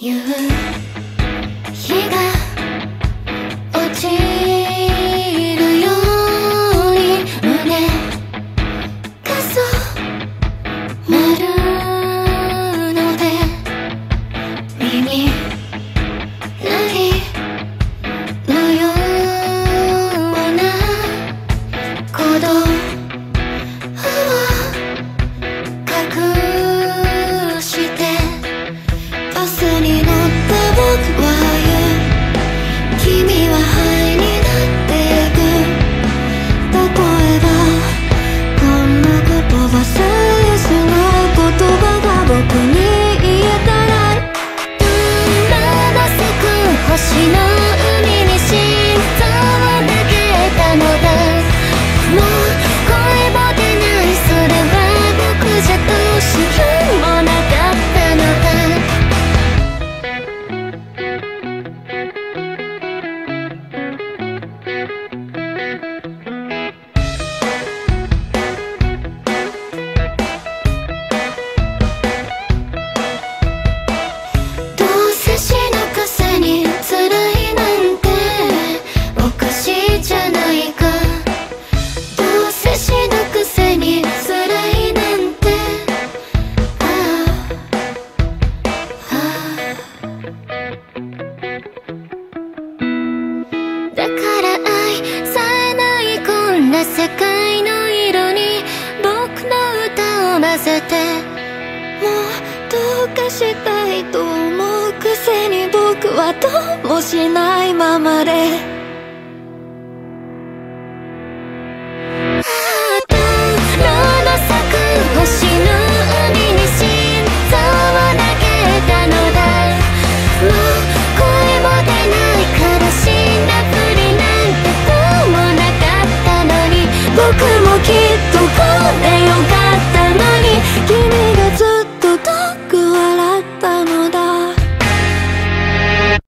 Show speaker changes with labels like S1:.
S1: You. しなな世界の色に僕の歌を混ぜて。もうどうかしたいと思うくせに僕はどうもしないままで。とこれ